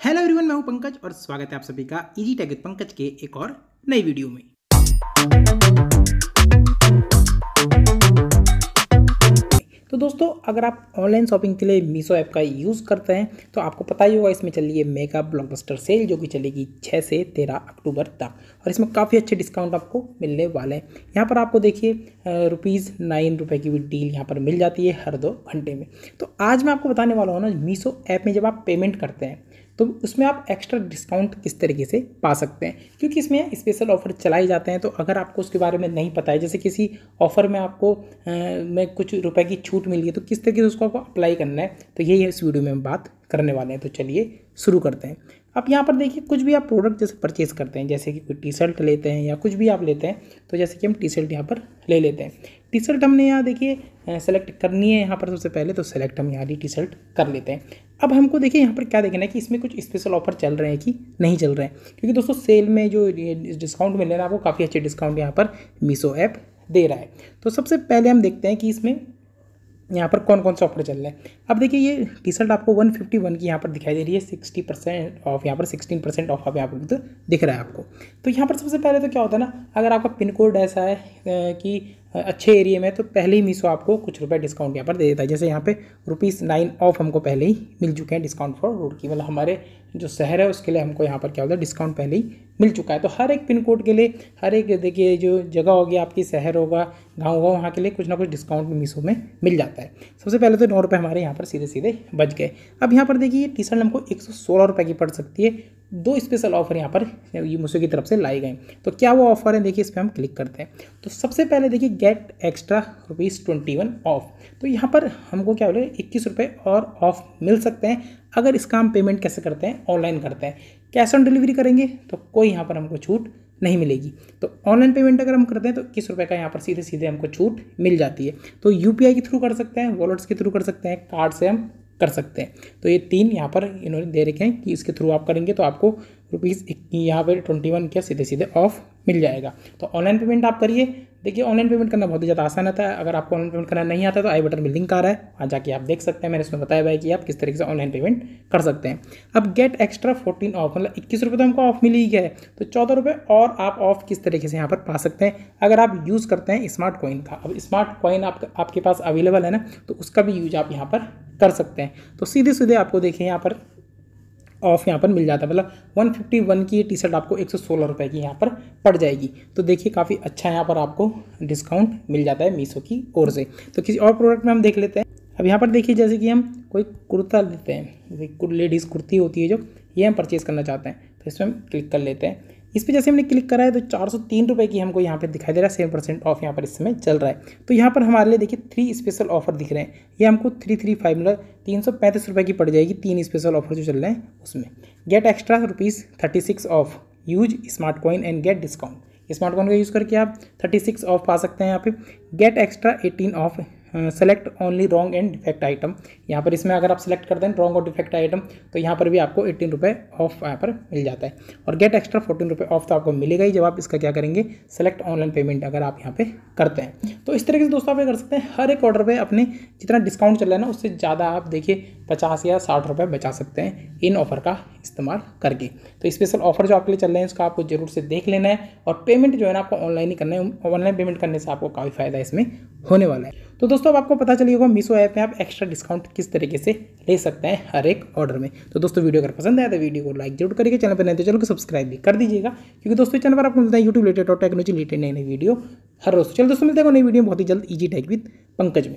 Hello everyone मैं हूँ पंकज और स्वागत है आप सभी का इजी टैग विद पंकज के एक और नई वीडियो में। तो दोस्तों, अगर आप ऑनलाइन शॉपिंग के लिए मीशो ऐप का यूज़ करते हैं तो आपको पता ही होगा, इसमें चल रही है मेगा ब्लॉकबस्टर सेल जो कि चलेगी 6 से 13 अक्टूबर तक। और इसमें काफ़ी अच्छे डिस्काउंट आपको मिलने वाले हैं। यहाँ पर आपको देखिए रुपीज़ नाइन रुपये की भी डील यहाँ पर मिल जाती है हर दो घंटे में। तो आज मैं आपको बताने वाला हूँ ना मीशो ऐप में जब आप पेमेंट करते हैं तो उसमें आप एक्स्ट्रा डिस्काउंट किस तरीके से पा सकते हैं। क्योंकि इसमें स्पेशल ऑफ़र चलाए जाते हैं तो अगर आपको उसके बारे में नहीं पता है जैसे किसी ऑफ़र में आपको आ, में कुछ रुपए की छूट मिली है तो किस तरीके से उसको आपको अप्लाई करना है तो यही है इस वीडियो में हम बात करने वाले हैं। तो चलिए शुरू करते हैं। अब यहाँ पर देखिए कुछ भी आप प्रोडक्ट जैसे परचेज़ करते हैं जैसे कि कोई टी शर्ट लेते हैं या कुछ भी आप लेते हैं तो जैसे कि हम टी शर्ट यहाँ पर ले लेते हैं। टी शर्ट हमने यहाँ देखिए सेलेक्ट करनी है यहाँ पर सबसे पहले तो सेलेक्ट हम यहाँ डी टी शर्ट कर लेते हैं। अब हमको देखिए यहाँ पर क्या देखना है कि इसमें कुछ स्पेशल ऑफ़र चल रहे हैं कि नहीं चल रहे हैं। क्योंकि दोस्तों सेल में जो डिस्काउंट मिल रहा है आपको काफ़ी अच्छे डिस्काउंट यहाँ पर मीशो ऐप दे रहा है। तो सबसे पहले हम देखते हैं कि इसमें यहाँ पर कौन कौन से ऑफ़र चल रहे हैं। अब देखिए ये टी शर्ट आपको 151 की यहाँ पर दिखाई दे रही है। 60 परसेंट ऑफ़ यहाँ पर 16 परसेंट ऑफ़ आप यहाँ पर तो दिख रहा है आपको। तो यहाँ पर सबसे पहले तो क्या होता है ना, अगर आपका पिन कोड ऐसा है कि अच्छे एरिया में तो पहले ही मीशो आपको कुछ रुपए डिस्काउंट यहाँ पर दे देता है। जैसे यहाँ पे रुपीज़ नाइन ऑफ़ हमको पहले ही मिल चुके हैं डिस्काउंट फॉर रोड की। मतलब हमारे जो शहर है, उसके लिए हमको यहाँ पर क्या होता है डिस्काउंट पहले ही मिल चुका है। तो हर एक पिन कोड के लिए, हर एक, देखिए, जो जगह होगी, आपकी शहर होगा गाँव होगा वहाँ के लिए कुछ ना कुछ डिस्काउंट मीशो में मिल जाता है। सबसे पहले तो नौ रुपये हमारे यहाँ पर सीधे सीधे बच गए। अब यहाँ पर देखिए टी शर्ट हमको एक सौ सोलह रुपये की पड़ सकती है। दो स्पेशल ऑफ़र यहाँ पर ये मीशो की तरफ़ से लाए गए। तो क्या वो ऑफ़र है? देखिए, इस पर हम क्लिक करते हैं। तो सबसे पहले देखिए get extra rupees twenty one off तो यहाँ पर हमको क्या बोले, इक्कीस रुपये और ऑफ़ मिल सकते हैं। अगर इसका हम पेमेंट कैसे करते हैं? ऑनलाइन करते हैं। कैश ऑन डिलीवरी करेंगे तो कोई यहाँ पर हमको छूट नहीं मिलेगी। तो ऑनलाइन पेमेंट अगर हम करते हैं तो किस रुपये का यहाँ पर सीधे सीधे हमको छूट मिल जाती है। तो यूपीआई के थ्रू कर सकते हैं वॉलेट्स के थ्रू कर सकते हैं, कार्ड से हम कर सकते हैं। तो ये तीन यहाँ पर इन्होंने दे रखे हैं कि इसके थ्रू आप करेंगे तो आपको रुपीज़ यहाँ पर ट्वेंटी वन क्या सीधे सीधे ऑफ़ मिल जाएगा। तो ऑनलाइन पेमेंट आप करिए। देखिए ऑनलाइन पेमेंट करना बहुत ही ज़्यादा आसान होता है। अगर आपको ऑनलाइन पेमेंट करना नहीं आता तो आई बटन में लिंक आ रहा है। वहाँ जाके आप देख सकते हैं। मैंने इसमें बताया हुआ है कि आप किस तरीके से ऑनलाइन पेमेंट कर सकते हैं। अब गेट एक्स्ट्रा फोर्टीन ऑफ़ मतलब इक्कीस रुपये तो हमको ऑफ़ मिल ही गया है। तो चौदह रुपये और आप ऑफ़ किस तरीके से यहाँ पर पा सकते हैं? अगर आप यूज़ करते हैं स्मार्ट कॉइन का। अब स्मार्ट कॉइन आप, आपके पास अवेलेबल है ना तो उसका भी यूज़ आप यहाँ पर कर सकते हैं। तो सीधे सीधे आपको देखिए यहाँ पर ऑफ़ यहाँ पर मिल जाता है। मतलब 151 की टी शर्ट आपको एक सौ सोलह रुपये की यहाँ पर पड़ जाएगी। तो देखिए काफ़ी अच्छा यहाँ पर आपको डिस्काउंट मिल जाता है मीशो की ओर से। तो किसी और प्रोडक्ट में हम देख लेते हैं। अब यहाँ पर देखिए, जैसे कि हम कोई कुर्ता लेते हैं लेडीज़ कुर्ती होती है जो, ये हम परचेज़ करना चाहते हैं। तो इसमें हम क्लिक कर लेते हैं। इस पर जैसे हमने क्लिक करा है तो चार सौ तीन रुपये की हमको यहाँ पर दिखाई दे रहा है सेवन परसेंट ऑफ़ यहाँ पर इस समय चल रहा है। तो यहाँ पर हमारे लिए देखिए थ्री स्पेशल ऑफ़र दिख रहे हैं। ये हमको थ्री थ्री फाइव मतलब तीन सौ पैंतीस रुपये की पड़ जाएगी तीन स्पेशल ऑफ़र जो चल रहे हैं उसमें। Get extra rupees thirty six off use smart coin and get discount smart coin का यूज़ करके आप थर्टी सिक्स ऑफ़ पा सकते हैं यहाँ पे। Get extra eighteen off select only wrong and defect item यहाँ पर इसमें अगर आप सेलेक्ट कर दें रॉन्ग और डिफेक्ट आइटम तो यहाँ पर भी आपको एटीन रुपये ऑफ़ यहाँ पर मिल जाता है। और गेट एक्स्ट्रा फोर्टीन रुपये ऑफ़ तो आपको मिलेगा ही जब आप इसका क्या करेंगे सेलेक्ट ऑनलाइन पेमेंट अगर आप यहाँ पे करते हैं। तो इस तरीके से दोस्तों आप ये कर सकते हैं। हर एक ऑर्डर पर अपने जितना डिस्काउंट चल रहा है ना, उससे ज़्यादा आप देखिए पचास या साठ रुपये बचा सकते हैं इन ऑफ़र का इस्तेमाल करके। तो स्पेशल ऑफ़र जो आपके लिए चल रहे हैं, उसका आपको ज़रूर से देख लेना है और पेमेंट जो है ना, आपको ऑनलाइन ही करना है। ऑनलाइन पेमेंट करने से आपको काफ़ी फ़ायदा इसमें होने वाला है। तो दोस्तों, अब आपको पता चलिए होगा मीशो ऐप में आप एक्स्ट्रा डिस्काउंट किस तरीके से ले सकते हैं हर एक ऑर्डर में। तो दोस्तों, वीडियो अगर पसंद आया तो वीडियो को लाइक ज़रूर करिए चैनल पर नहीं तो चैनल को सब्सक्राइब भी कर दीजिएगा, क्योंकि दोस्तों चैनल पर आपको मिलता है यूट्यूब रिलेटेड और टेक्नोलॉजी रिलेटेड नई नई वीडियो हर रोज। चलो दोस्तों, मिलते हैं नई वीडियो बहुत ही जल्द ईजी टेक विद पंकज में।